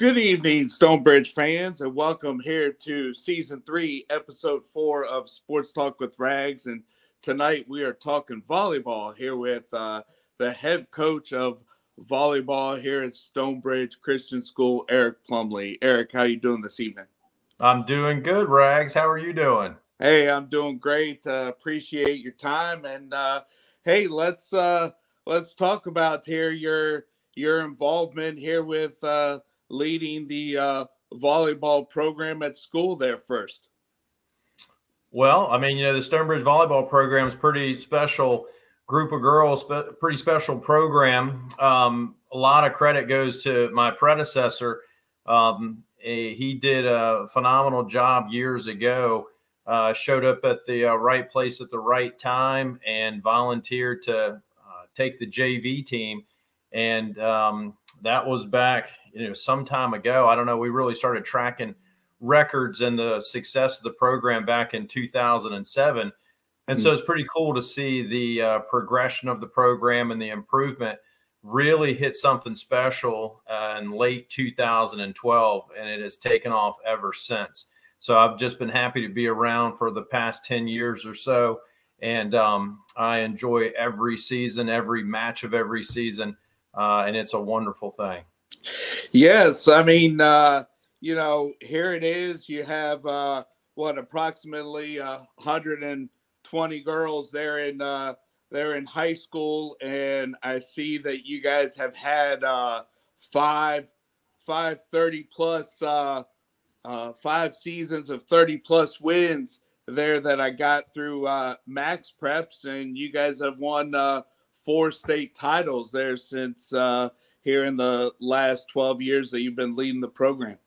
Good evening, Stonebridge fans, and welcome here to season three, episode four of Sports Talk with Rags. And tonight we are talking volleyball here with uh, the head coach of volleyball here at Stonebridge Christian School, Eric Plumlee. Eric, how you doing this evening? I'm doing good, Rags. How are you doing? Hey, I'm doing great. Uh, appreciate your time, and uh, hey, let's uh, let's talk about here your your involvement here with uh, leading the uh, volleyball program at school there first. Well, I mean, you know, the Stonebridge volleyball program is pretty special group of girls, but pretty special program. Um, a lot of credit goes to my predecessor. Um, a, he did a phenomenal job years ago. Uh, showed up at the uh, right place at the right time and volunteered to uh, take the JV team. And um, that was back, you know, some time ago. I don't know. We really started tracking records and the success of the program back in 2007. And so it's pretty cool to see the uh, progression of the program and the improvement really hit something special uh, in late 2012, and it has taken off ever since. So I've just been happy to be around for the past 10 years or so. And um, I enjoy every season, every match of every season. Uh, and it's a wonderful thing. Yes. I mean, uh, you know, here it is. You have uh, what approximately 120 girls there in uh, they're in high school, and I see that you guys have had uh, five five 30 plus uh, uh, five seasons of 30 plus wins there that I got through uh, Max Preps, and you guys have won uh, four state titles there since uh, here in the last 12 years that you've been leading the program.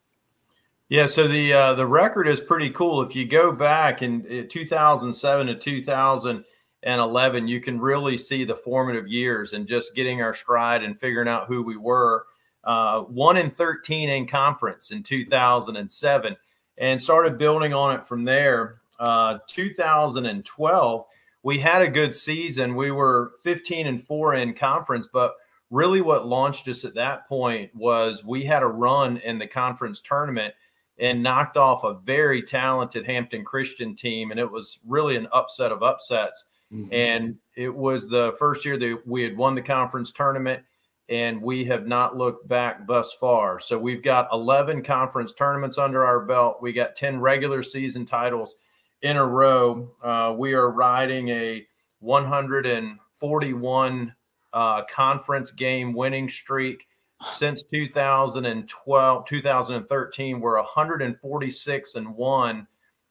Yeah, so the uh, the record is pretty cool. If you go back in uh, 2007 to 2011, you can really see the formative years and just getting our stride and figuring out who we were. Uh, one in 13 in conference in 2007, and started building on it from there. Uh, 2012, we had a good season. We were 15 and four in conference, but really what launched us at that point was we had a run in the conference tournament and knocked off a very talented Hampton Christian team. And it was really an upset of upsets. Mm-hmm. And it was the first year that we had won the conference tournament, and we have not looked back thus far. So we've got 11 conference tournaments under our belt. We got 10 regular season titles in a row. Uh, we are riding a 141 uh, conference game winning streak since 2012 2013 we're 146 and 1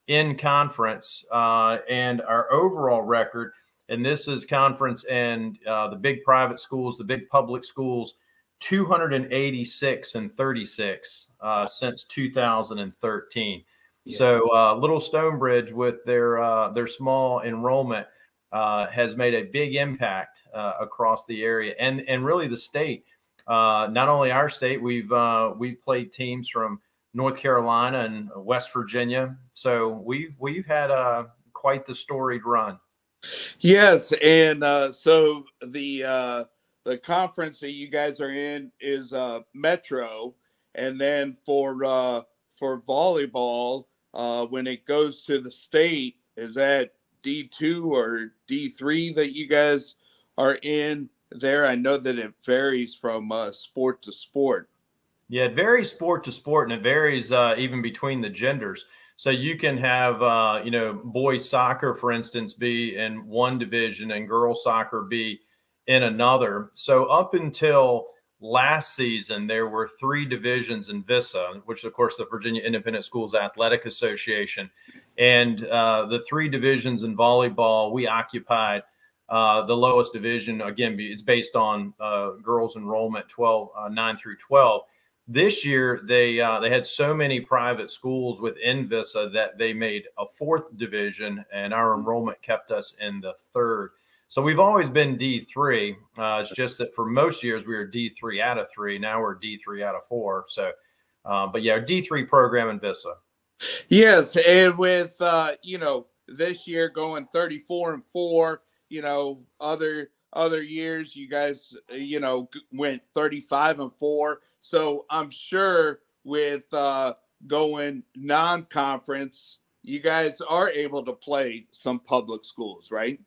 in conference uh, and our overall record and this is conference and uh, the big private schools the big public schools 286 and 36 uh, since 2013 yeah. so uh, little stonebridge with their uh, their small enrollment uh, has made a big impact across the area and and really the state uh, not only our state, we've uh, we've played teams from North Carolina and West Virginia, so we've we've had a uh, quite the storied run. Yes, and uh, so the uh, the conference that you guys are in is uh, Metro, and then for uh, for volleyball, uh, when it goes to the state, is that D two or D three that you guys are in? there? I know that it varies from uh, sport to sport. Yeah, it varies sport to sport, and it varies uh, even between the genders. So you can have, uh, you know, boys soccer, for instance, be in one division and girls soccer be in another. So up until last season, there were three divisions in VISA, which, of course, the Virginia Independent Schools Athletic Association. And uh, the three divisions in volleyball, we occupied uh, the lowest division, again, it's based on uh, girls enrollment 12, uh, 9 through 12. This year, they uh, they had so many private schools within VISA that they made a fourth division, and our enrollment kept us in the third. So we've always been D3. Uh, it's just that for most years we were D3 out of three. Now we're D3 out of four. So, but yeah, D3 program in VISA. Yes, and with you know this year going 34 and four you know, other other years you guys, you know, went 35 and 4. So I'm sure with uh, going non-conference, you guys are able to play some public schools, right?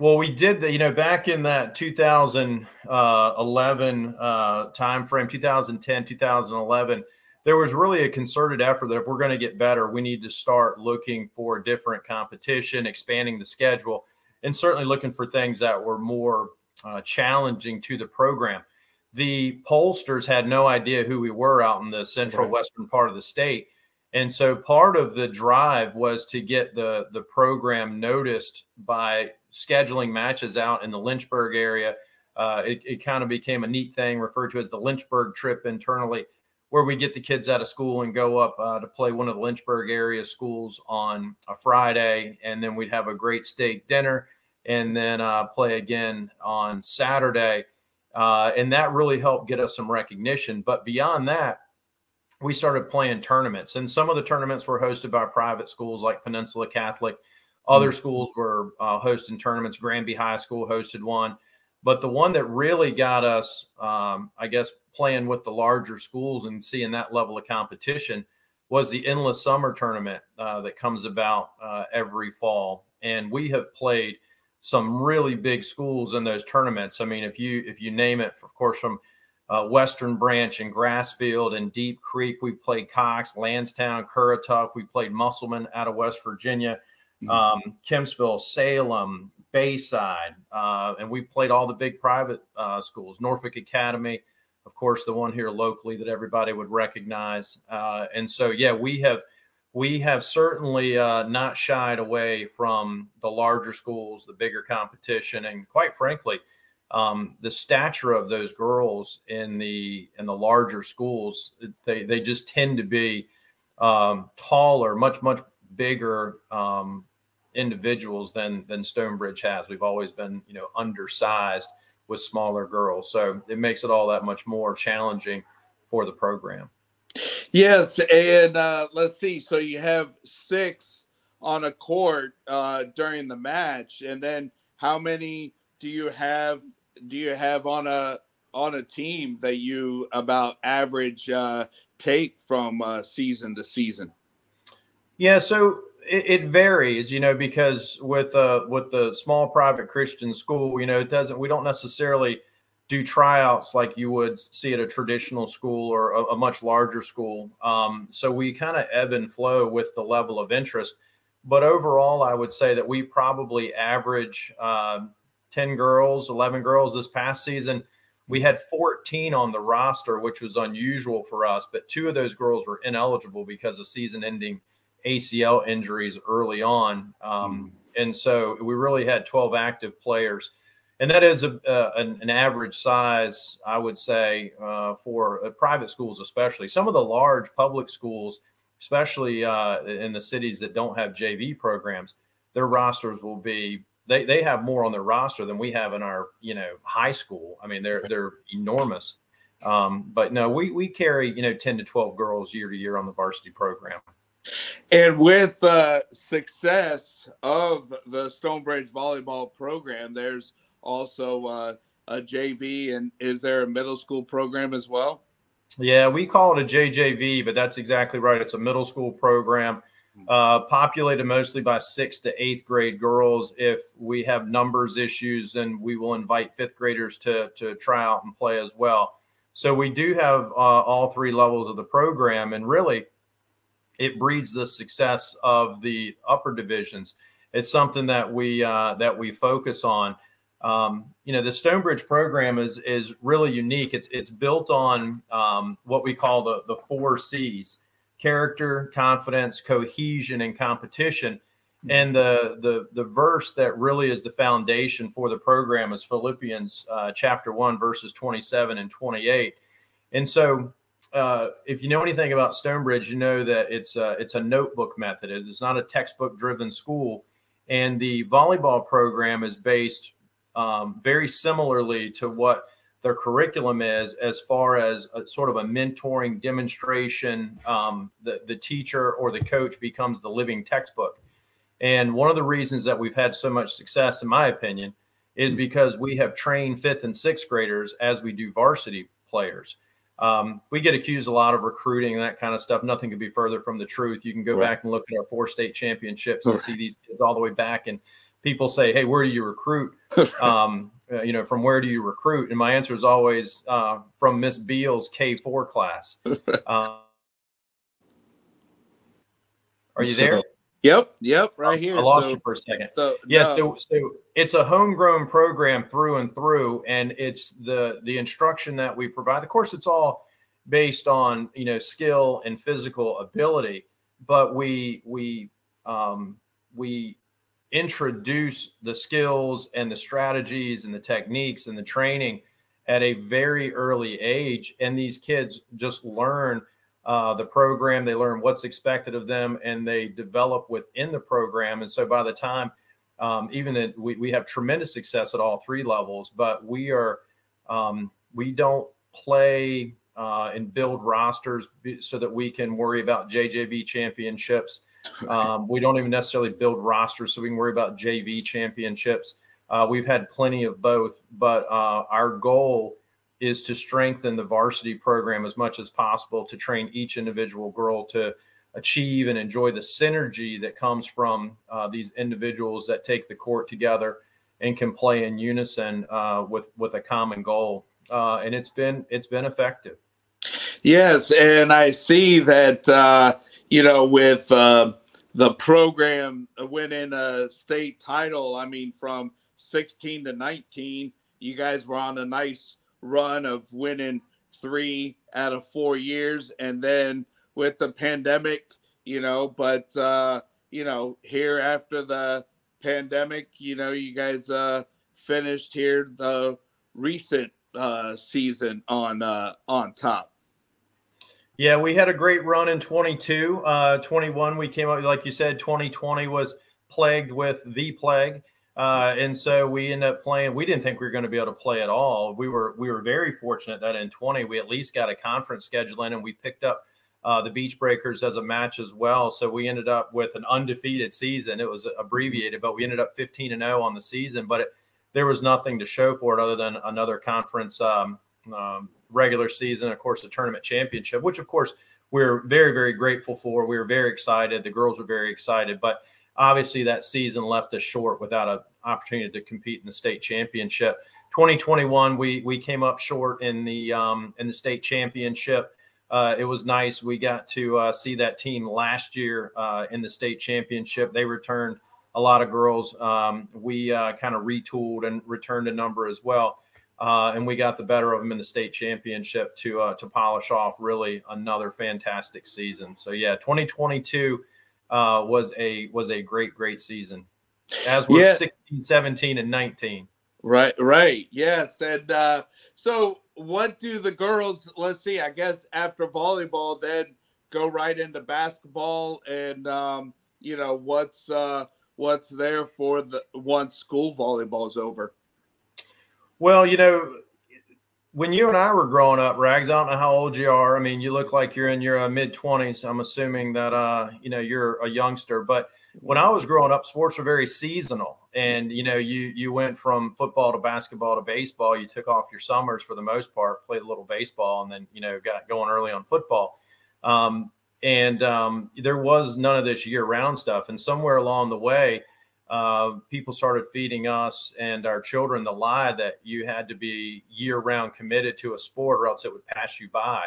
Well, we did the, you know, back in that 2011 uh, time frame, 2010, 2011, there was really a concerted effort that if we're going to get better, we need to start looking for different competition, expanding the schedule, and certainly looking for things that were more uh, challenging to the program. The pollsters had no idea who we were out in the central right. western part of the state. And so part of the drive was to get the, the program noticed by scheduling matches out in the Lynchburg area. Uh, it, it kind of became a neat thing referred to as the Lynchburg trip internally, where we get the kids out of school and go up uh, to play one of the Lynchburg area schools on a Friday. And then we'd have a great steak dinner and then uh, play again on Saturday. Uh, and that really helped get us some recognition. But beyond that, we started playing tournaments, and some of the tournaments were hosted by private schools like Peninsula Catholic. Other mm-hmm. schools were uh, hosting tournaments. Granby High School hosted one, but the one that really got us, um, I guess, playing with the larger schools and seeing that level of competition was the endless summer tournament uh, that comes about uh, every fall, and we have played some really big schools in those tournaments. I mean, if you if you name it, of course, from uh, Western Branch and Grassfield and Deep Creek, we played Cox, Landstown, Currituck. We played Musselman out of West Virginia. Um, Kempsville, Salem, Bayside, uh, and we played all the big private uh, schools. Norfolk Academy, of course, the one here locally that everybody would recognize. Uh, and so, yeah, we have we have certainly uh, not shied away from the larger schools, the bigger competition, and quite frankly, um, the stature of those girls in the in the larger schools, they they just tend to be um, taller, much much bigger um, individuals than than Stonebridge has. We've always been you know undersized with smaller girls, so it makes it all that much more challenging for the program. Yes, and uh, let's see. So you have six on a court uh, during the match, and then how many do you have? Do you have on a on a team that you about average uh, take from uh, season to season? Yeah, so it, it, varies, you know, because with uh with the small private Christian school, you know, it doesn't. We don't necessarily do tryouts like you would see at a traditional school or a, a much larger school. Um, so we kind of ebb and flow with the level of interest. But overall, I would say that we probably average uh, 10 girls, 11 girls this past season. We had 14 on the roster, which was unusual for us, but two of those girls were ineligible because of season ending ACL injuries early on. Um, mm. And so we really had 12 active players and that is a, uh, an, an, average size, I would say, uh, for uh, private schools, especially some of the large public schools, especially uh, in the cities that don't have JV programs. Their rosters will be they, they have more on their roster than we have in our you know high school. I mean, they're they're enormous. Um, but no, we we carry you know ten to twelve girls year to year on the varsity program. And with the success of the Stonebridge volleyball program, there's also uh, a JV, and is there a middle school program as well? Yeah, we call it a JJV, but that's exactly right. It's a middle school program, hmm. uh, populated mostly by sixth to eighth grade girls. If we have numbers issues, then we will invite fifth graders to to try out and play as well. So we do have uh, all three levels of the program, and really, it breeds the success of the upper divisions. It's something that we uh, that we focus on. Um, you know, the Stonebridge program is is really unique. It's it's built on um, what we call the the four C's: character, confidence, cohesion, and competition. And the the the verse that really is the foundation for the program is Philippians uh, chapter one, verses twenty seven and twenty eight. And so, uh, if you know anything about Stonebridge, you know that it's a, it's a notebook method. It's not a textbook driven school, and the volleyball program is based um, very similarly to what their curriculum is as far as a, sort of a mentoring demonstration. Um, the, the teacher or the coach becomes the living textbook. And one of the reasons that we've had so much success, in my opinion, is because we have trained fifth and sixth graders as we do varsity players. Um, we get accused a lot of recruiting and that kind of stuff. Nothing could be further from the truth. You can go right. back and look at our four state championships and right. see these kids all the way back. And people say, "Hey, where do you recruit?" um, uh, you know, from where do you recruit? And my answer is always uh, from Miss Beal's K four class. Uh, are you there? Yep, yep, right here. I lost so, you for a second. So, yes, no. so, so, it's a homegrown program through and through, and it's the the instruction that we provide. Of course, it's all based on you know skill and physical ability, but we we um, we introduce the skills and the strategies and the techniques and the training at a very early age, and these kids just learn uh, the program, they learn what's expected of them, and they develop within the program. And so by the time, um, even that we, we have tremendous success at all three levels, but we are um, we don't play uh, and build rosters so that we can worry about JJV championships. Um, we don't even necessarily build rosters so we can worry about JV championships. Uh, we've had plenty of both, but uh, our goal is to strengthen the varsity program as much as possible to train each individual girl to achieve and enjoy the synergy that comes from uh, these individuals that take the court together and can play in unison uh, with with a common goal. Uh, and it's been it's been effective. Yes, and I see that uh, you know with uh, the program winning a state title. I mean, from 16 to 19, you guys were on a nice run of winning three out of four years, and then with the pandemic, you know, but uh, you know, here after the pandemic, you know, you guys uh finished here the recent uh season on uh on top. Yeah, we had a great run in 22. Uh 21 we came up like you said 2020 was plagued with the plague. Uh, and so we ended up playing. We didn't think we were going to be able to play at all. We were we were very fortunate that in 20 we at least got a conference schedule in, and we picked up uh, the Beach Breakers as a match as well. So we ended up with an undefeated season. It was abbreviated, but we ended up 15 and 0 on the season. But it, there was nothing to show for it other than another conference um, um, regular season, of course, a tournament championship, which of course we're very very grateful for. We were very excited. The girls were very excited, but obviously that season left us short without an opportunity to compete in the state championship. 2021, we we came up short in the um, in the state championship. Uh, it was nice. We got to uh, see that team last year uh, in the state championship. They returned a lot of girls. Um, we uh, kind of retooled and returned a number as well, uh, and we got the better of them in the state championship to uh, to polish off really another fantastic season. So yeah, 2022 uh, was a was a great great season as were yeah. 16 17 and 19 right right. Yes and uh, so what do the girls let's see i guess after volleyball then go right into basketball and um, you know what's uh, what's there for the once school volleyball is over? Well you know when you and I were growing up, Rags, I don't know how old you are. I mean, you look like you're in your uh, mid 20s. I'm assuming that uh, you know you're a youngster. But when I was growing up, sports were very seasonal, and you know, you you went from football to basketball to baseball. You took off your summers for the most part, played a little baseball, and then you know got going early on football. Um, and um, there was none of this year-round stuff. And somewhere along the way, uh, people started feeding us and our children the lie that you had to be year round committed to a sport or else it would pass you by.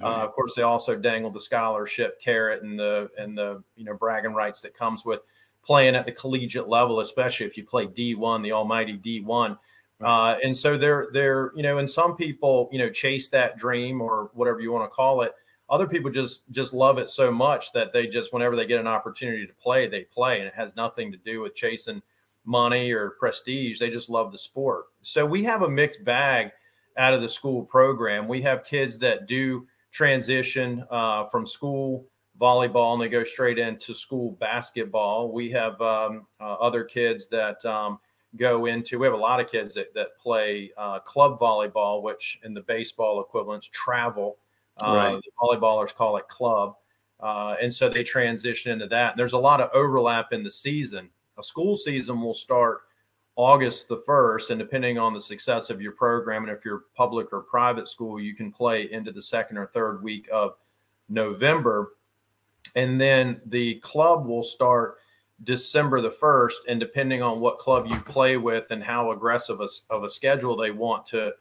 Oh, uh, of course, they also dangled the scholarship carrot and the and the you know bragging rights that comes with playing at the collegiate level, especially if you play D1, the almighty D1. Uh, and so they're they're you know, and some people you know chase that dream or whatever you want to call it other people just just love it so much that they just whenever they get an opportunity to play they play and it has nothing to do with chasing money or prestige. They just love the sport. So we have a mixed bag out of the school program. We have kids that do transition uh, from school volleyball and they go straight into school basketball. We have um, uh, other kids that um, go into we have a lot of kids that, that play uh, club volleyball which in the baseball equivalents travel right. The volleyballers call it club. Uh, and so they transition into that. There's a lot of overlap in the season. A school season will start August the 1st. And depending on the success of your program, and if you're public or private school, you can play into the second or third week of November. And then the club will start December the 1st. And depending on what club you play with and how aggressive a, of a schedule they want to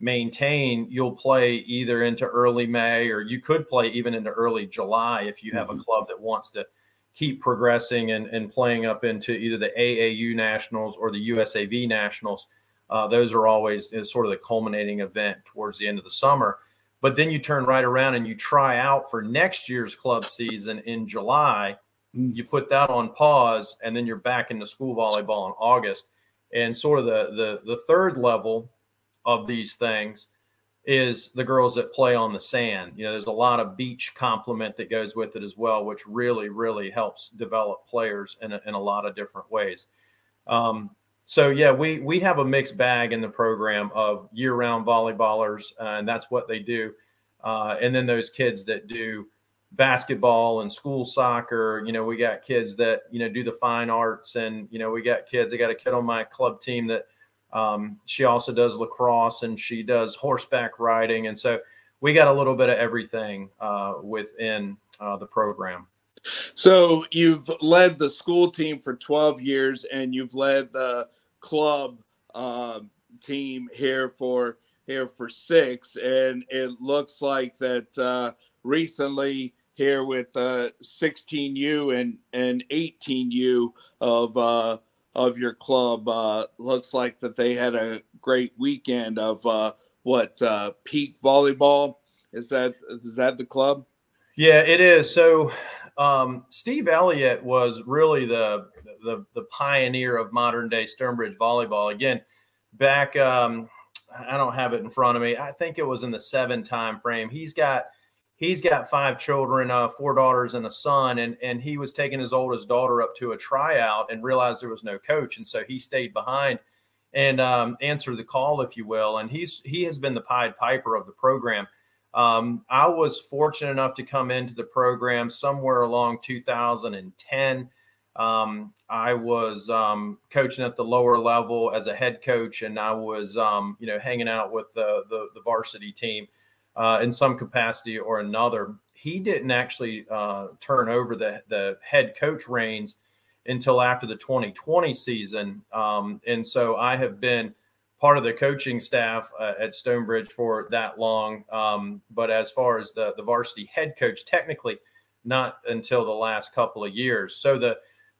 maintain, you'll play either into early May or you could play even into early July if you have mm-hmm. a club that wants to keep progressing and, and playing up into either the AAU Nationals or the USAV Nationals. Uh, those are always sort of the culminating event towards the end of the summer. But then you turn right around and you try out for next year's club season in July. Mm. You put that on pause, and then you're back into school volleyball in August. And sort of the the the third level of these things is the girls that play on the sand. You know, there's a lot of beach complement that goes with it as well, which really, really helps develop players in a, in a lot of different ways. Um, so yeah, we we have a mixed bag in the program of year-round volleyballers, uh, and that's what they do. Uh, and then those kids that do basketball and school soccer. You know, we got kids that you know do the fine arts, and you know we got kids. I got a kid on my club team that um, she also does lacrosse and she does horseback riding. And so we got a little bit of everything uh, within uh, the program. So you've led the school team for 12 years and you've led the club uh, team here for here for six. And it looks like that uh, recently here with 16U uh, and, and 18U of uh, of your club. Uh, looks like that they had a great weekend of uh, what uh, peak volleyball. Is that is that the club? Yeah, it is. So um, Steve Elliott was really the, the, the pioneer of modern day stonebridge volleyball. Again, back um, I don't have it in front of me. I think it was in the seven time frame. He's got he's got five children, uh, four daughters and a son, and and he was taking his oldest daughter up to a tryout and realized there was no coach, and so he stayed behind and um, answered the call, if you will. And he's he has been the Pied Piper of the program. Um, I was fortunate enough to come into the program somewhere along 2010. Um, I was um, coaching at the lower level as a head coach, and I was, um, you know, hanging out with the, the, the varsity team uh, in some capacity or another. He didn't actually uh, turn over the, the head coach reins until after the 2020 season. Um, and so I have been part of the coaching staff uh, at Stonebridge for that long. Um, but as far as the, the varsity head coach, technically not until the last couple of years. So the,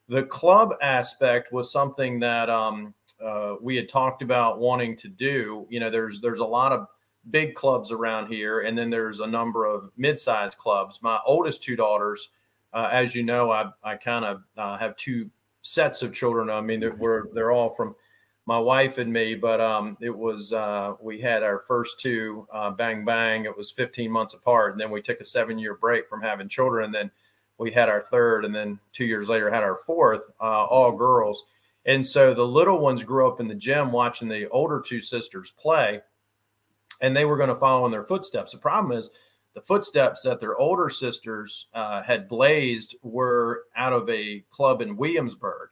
the club aspect was something that um, uh, we had talked about wanting to do. You know, there's, there's a lot of big clubs around here, and then there's a number of mid-sized clubs. My oldest two daughters, uh, as you know, I I kind of uh, have two sets of children. I mean, they're, we're they're all from my wife and me, but um, it was uh, we had our first two uh, bang bang. It was 15 months apart, and then we took a seven year break from having children, and then we had our third, and then two years later had our fourth, uh, all girls. And so the little ones grew up in the gym watching the older two sisters play and they were going to follow in their footsteps. The problem is the footsteps that their older sisters uh, had blazed were out of a club in Williamsburg.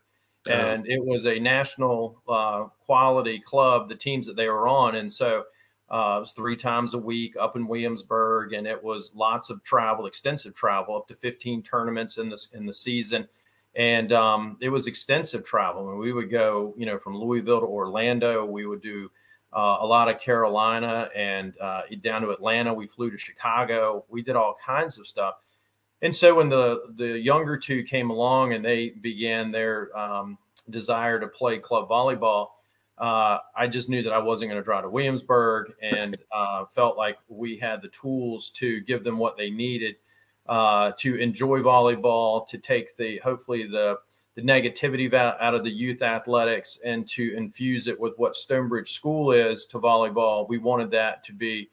Oh. And it was a national uh, quality club, the teams that they were on. And so uh, it was three times a week up in Williamsburg, and it was lots of travel, extensive travel, up to 15 tournaments in this in the season. And um, it was extensive travel. And we would go, you know, from Louisville to Orlando. We would do uh, a lot of Carolina and uh, down to Atlanta. We flew to Chicago. We did all kinds of stuff. And so when the the younger two came along and they began their um, desire to play club volleyball, uh, I just knew that I wasn't going to drive to Williamsburg, and uh, felt like we had the tools to give them what they needed uh, to enjoy volleyball, to take the hopefully the the negativity out of the youth athletics and to infuse it with what Stonebridge School is to volleyball. We wanted that to be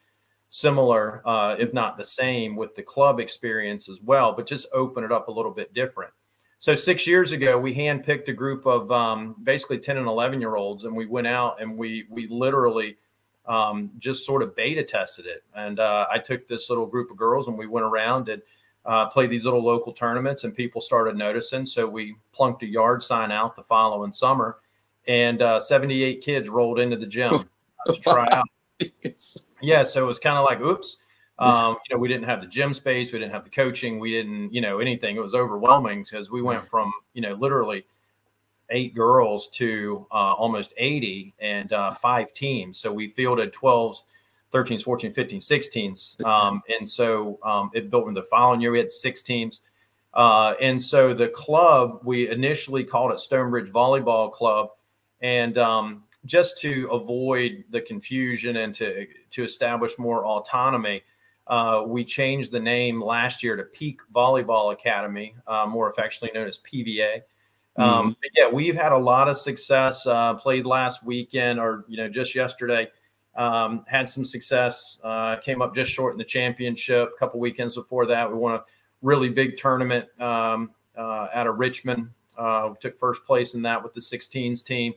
similar, uh, if not the same, with the club experience as well, but just open it up a little bit different. So six years ago, we handpicked a group of um, basically 10 and 11 year olds, and we went out and we we literally um, just sort of beta tested it. And uh, I took this little group of girls and we went around and uh, play these little local tournaments, and people started noticing. So we plunked a yard sign out the following summer, and uh, 78 kids rolled into the gym to try out. Yeah, so it was kind of like, oops. Um, you know, we didn't have the gym space, we didn't have the coaching, we didn't, you know, anything. It was overwhelming because we went from, you know, literally eight girls to uh, almost 80 and uh, five teams. So we fielded 12s, 13s, 14s, 15s, 16s. Um, and so um, it built in the following year, we had six teams. Uh, and so the club, we initially called it Stonebridge Volleyball Club. And um, just to avoid the confusion and to, to establish more autonomy, uh, we changed the name last year to Peak Volleyball Academy, uh, more affectionately known as PVA. Um, mm-hmm. yeah, we've had a lot of success. Uh, played last weekend, or you know, just yesterday. Um, had some success. Uh, came up just short in the championship. A couple weekends before that, we won a really big tournament um, uh, out of Richmond. Uh, we took first place in that with the 16s team.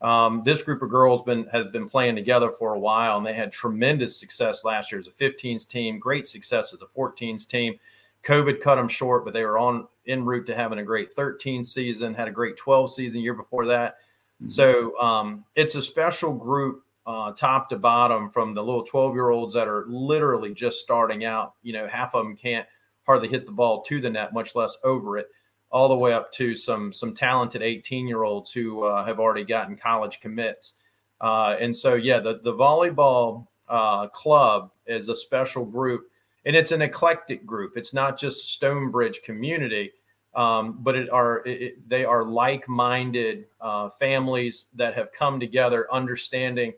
Um, this group of girls been has been playing together for a while, and they had tremendous success last year as a 15s team. Great success as a 14s team. COVID cut them short, but they were on en route to having a great 13 season. Had a great 12 season year before that. Mm-hmm. So um, it's a special group, uh, top to bottom, from the little 12 year olds that are literally just starting out. You know, half of them can't hardly hit the ball to the net, much less over it all the way up to some some talented 18 year olds who uh, have already gotten college commits. Uh, and so, yeah, the the volleyball uh, club is a special group, and it's an eclectic group. It's not just Stonebridge community, um, but it are it, they are like minded uh, families that have come together, understanding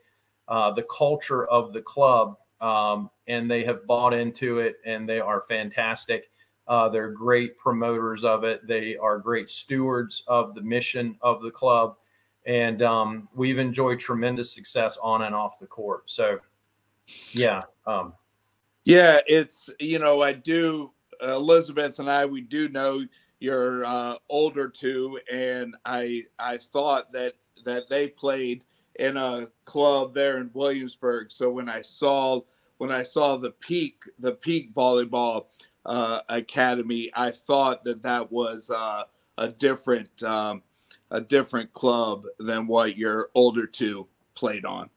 uh, the culture of the club, um, and they have bought into it, and they are fantastic. Uh, they're great promoters of it. They are great stewards of the mission of the club. And um, we've enjoyed tremendous success on and off the court. So, yeah. Um, yeah, it's, you know, I do, Elizabeth and I, we do know you're uh, older too. And I, I thought that, that they played in a club there in Williamsburg. So when I saw, when I saw the peak, the peak volleyball, uh, academy, I thought that that was uh, a different um, a different club than what your older two played on.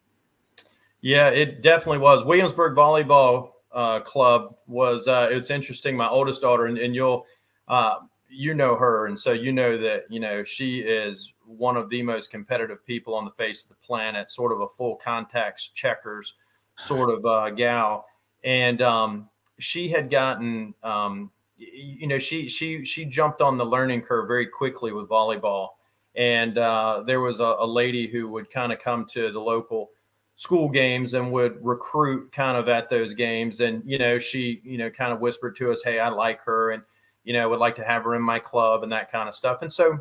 Yeah, it definitely was. Williamsburg Volleyball uh, Club was. Uh, it's interesting. My oldest daughter, and, and you'll uh, you know her, and so you know that you know she is one of the most competitive people on the face of the planet. Sort of a full contact checkers sort of uh, gal, and um, she had gotten um, you know she she she jumped on the learning curve very quickly with volleyball. And uh, there was a, a, lady who would kind of come to the local school games and would recruit kind of at those games. And you know she you know kind of whispered to us hey i like her and you know would like to have her in my club and that kind of stuff. And so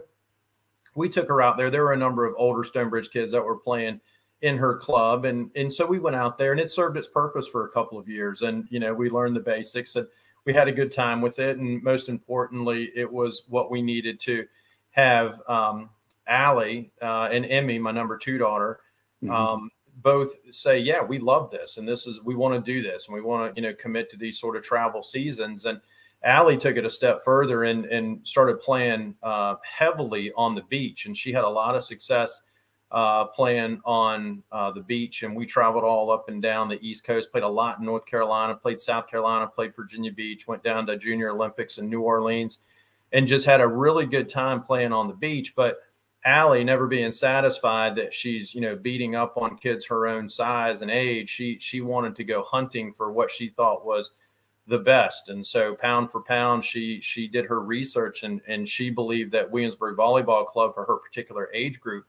we took her out there. There were a number of older stonebridge kids that were playing in her club. And and so we went out there and it served its purpose for a couple of years. And you know we learned the basics and we had a good time with it. And most importantly it was what we needed to have um, Allie uh, and Emmy my number two daughter mm-hmm. um, both say yeah we love this and this is we want to do this and we want to you know commit to these sort of travel seasons. And Allie took it a step further and and started playing uh, heavily on the beach and she had a lot of success uh, playing on uh, the beach, and we traveled all up and down the East Coast. Played a lot in North Carolina, played South Carolina, played Virginia Beach, went down to Junior Olympics in New Orleans, and just had a really good time playing on the beach. But Allie, never being satisfied that she's you know beating up on kids her own size and age, she she wanted to go hunting for what she thought was the best. And so pound for pound, she she did her research and and she believed that Williamsburg Volleyball Club for her particular age group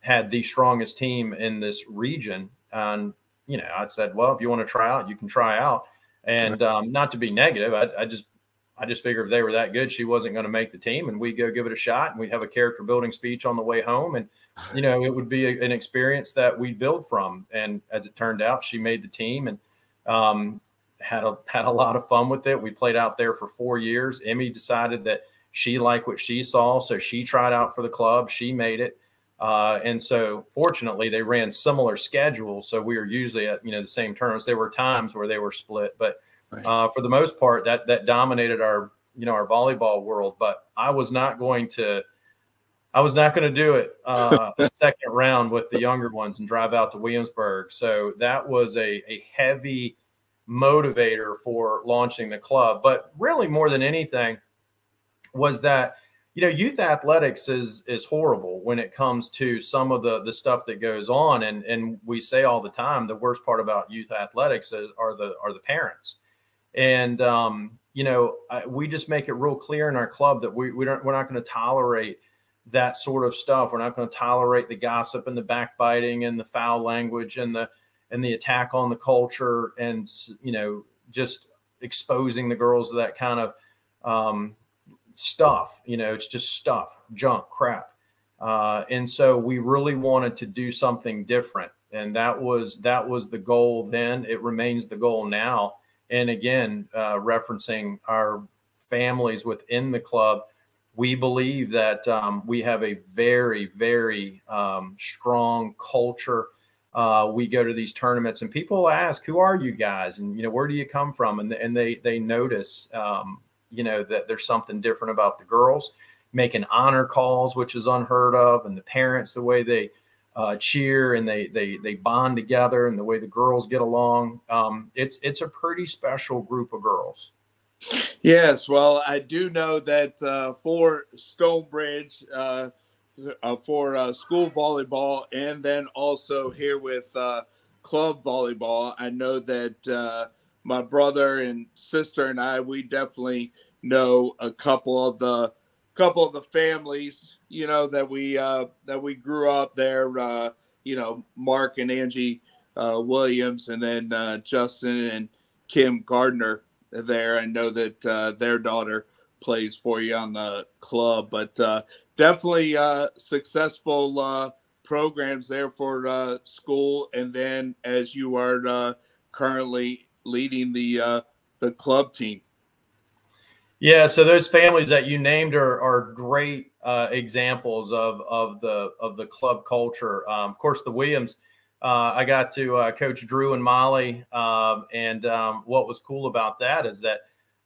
had the strongest team in this region. And, you know, I said, well, if you want to try out, you can try out. And um, not to be negative, I, I, just, I just figured if they were that good, she wasn't going to make the team, and we'd go give it a shot, and we'd have a character building speech on the way home, and you know, it would be a, an experience that we'd build from. And as it turned out, she made the team, and um, had a had a lot of fun with it. We played out there for four years. Emmy decided that she liked what she saw, so she tried out for the club. She made it. Uh, and so, fortunately, they ran similar schedules, so we were usually at you know the same terms. There were times where they were split, but uh, for the most part, that that dominated our you know our volleyball world. But I was not going to I was not going to do it uh, a second round with the younger ones and drive out to Williamsburg. So that was a, a heavy motivator for launching the club. But really, more than anything, was that you know youth athletics is is horrible when it comes to some of the the stuff that goes on. And and we say all the time the worst part about youth athletics is, are the are the parents. And um, you know I, we just make it real clear in our club that we, we don't we're not going to tolerate that sort of stuff. We're not going to tolerate the gossip and the backbiting and the foul language and the and the attack on the culture and you know just exposing the girls to that kind of um, stuff. You know, it's just stuff, junk, crap. Uh, and so we really wanted to do something different, and that was that was the goal then. It remains the goal now. And again, uh, referencing our families within the club, we believe that um, we have a very, very um, strong culture. Uh, we go to these tournaments, and people ask, "Who are you guys?" and you know, where do you come from? And and they they notice um, you know that there's something different about the girls making honor calls which is unheard of and the parents the way they uh, cheer and they they they bond together and the way the girls get along um, it's it's a pretty special group of girls yes well i do know that uh, for stonebridge uh, uh for uh, school volleyball and then also here with uh, club volleyball i know that my brother and sister and I, we definitely know a couple of the couple of the families, you know, that we uh, that we grew up there. Uh, you know, Mark and Angie uh, Williams, and then uh, Justin and Kim Gardner there. I know that uh, their daughter plays for you on the club, but uh, definitely uh, successful uh, programs there for uh, school. And then as you are uh, currently leading the uh, the club team. Yeah, so those families that you named are, are great uh, examples of, of the of the club culture. Um, of course, the Williams, I got to coach Drew and Molly, um, and um, what was cool about that is that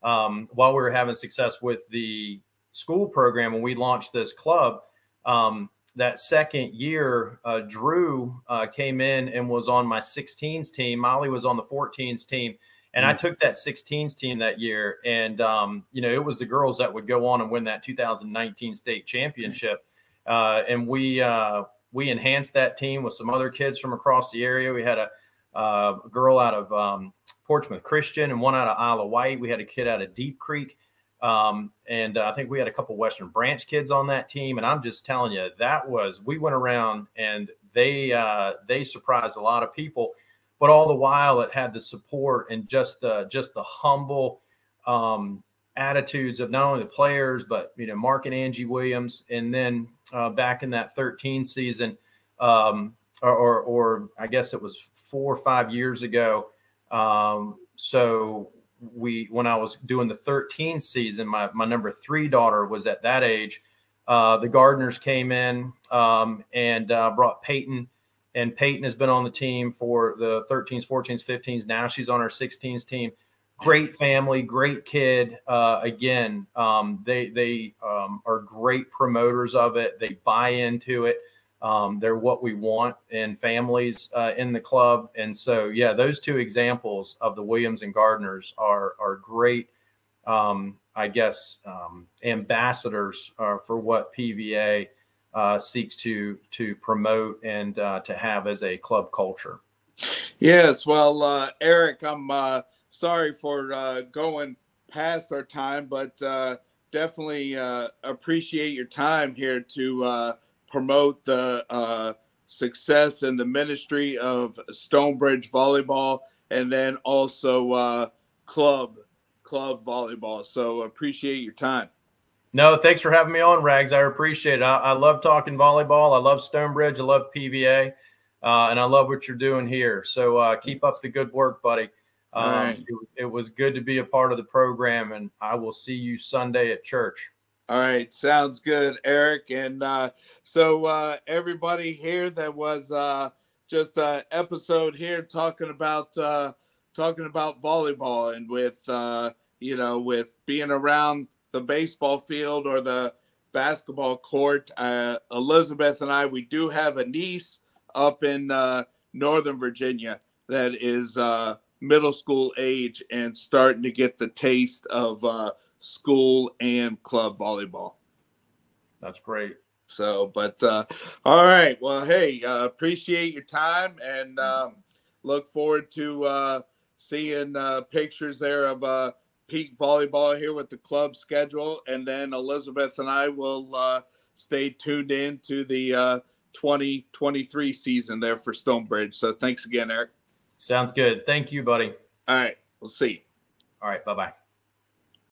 um, while we were having success with the school program when we launched this club, um, that second year, uh, Drew uh, came in and was on my 16s team. Molly was on the 14s team. And mm-hmm. I mm. took that 16s team that year. And, um, you know, it was the girls that would go on and win that 2019 state championship. Uh, and we, uh, we enhanced that team with some other kids from across the area. We had a, uh, a girl out of um, Portsmouth Christian and one out of Isle of Wight. We had a kid out of Deep Creek. Um, and uh, I think we had a couple Western Branch kids on that team. And I'm just telling you, that was we went around and they uh, they surprised a lot of people. But all the while, it had the support and just the just the humble um, attitudes of not only the players but you know Mark and Angie Williams. And then uh, back in that 13 season, um, or, or, or I guess it was four or five years ago. Um, so we when I was doing the 13 season, my my number three daughter was at that age. Uh, the Gardners came in um, and uh, brought Peyton, and Peyton has been on the team for the 13s, 14s, 15s. Now she's on our 16s team. Great family, great kid. Uh, again, um, they they um, are great promoters of it. They buy into it. Um, they're what we want in families uh, in the club. And so, yeah, those two examples of the Williams and Gardners are, are great, um, I guess, um, ambassadors uh, for what PVA uh, seeks to, to promote and uh, to have as a club culture. Yes. Well, uh, Eric, I'm uh, sorry for going past our time, but definitely appreciate your time here to promote the uh, success and the ministry of Stonebridge volleyball, and then also uh, club club volleyball. So appreciate your time. No, thanks for having me on, Rags. I appreciate it. I, I love talking volleyball. I love Stonebridge. I love PVA, uh, and I love what you're doing here. So uh, keep up the good work, buddy. Um, right. it, it was good to be a part of the program, and I will see you Sunday at church. All right, sounds good, Eric. And uh, so uh, everybody here, that was uh, just an episode here talking about uh, talking about volleyball and with uh, you know with being around the baseball field or the basketball court. Uh, Elizabeth and I, we do have a niece up in uh, Northern Virginia that is uh, middle school age and starting to get the taste of uh, school and club volleyball. That's great. So, but uh, all right. Well, hey, uh, appreciate your time and um, look forward to uh, seeing uh, pictures there of uh, peak volleyball here with the club schedule. And then Elizabeth and I will uh, stay tuned in to the uh, 2023 season there for Stonebridge. So thanks again, Eric. Sounds good. Thank you, buddy. All right. We'll see. All right. Bye bye.